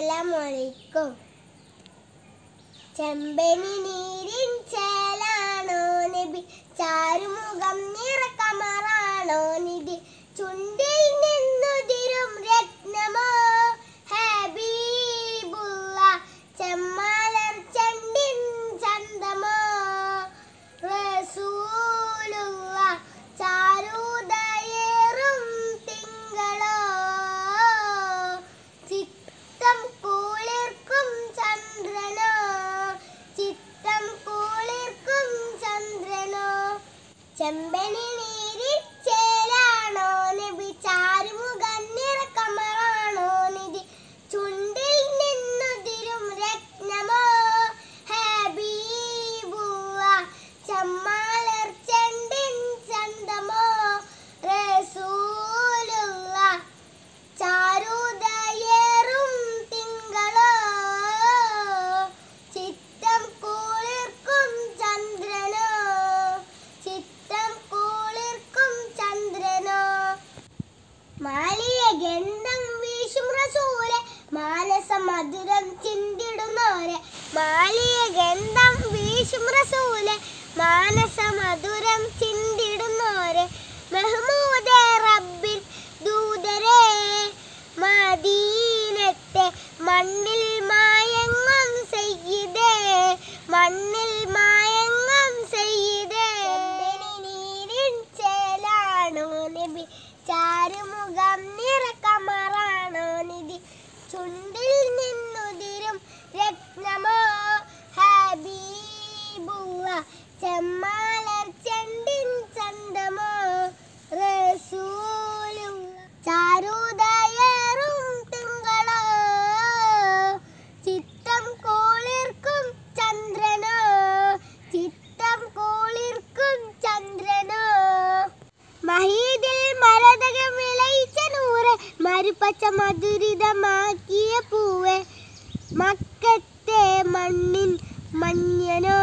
അസ്സലാമലൈക്കും ചെമ്പനി നീരിൻ ചേലാണോ നബി? ചാരുമുഖം നിറക്കമറാണോ ചെമ്പനി മാനസ മധുരം ചിന്തിടുന്നോരെ മാലിയ ഗന്ധം വീശും റസൂലെ ചുണ്ടിൽ നിന്നുതിരും രത്നമോ? ഹബീബുവ ചെമ്മാലർ ചെണ്ടിൻ ചന്തമോ? റസൂലും ചാരുദയറും തിങ്കളോ? ചിത്തം കോളിർക്കും ചന്ദ്രനോ? ചിത്തം കോളിർക്കും ചന്ദ്രനോ? മഹീദിൽ മരതകം വിളയിച്ച നൂറ് മരുപ്പച്ച മധുരിതമാക്കിയ പൂവ് മക്കത്തെ മണ്ണിൻ മഞ്ഞനോ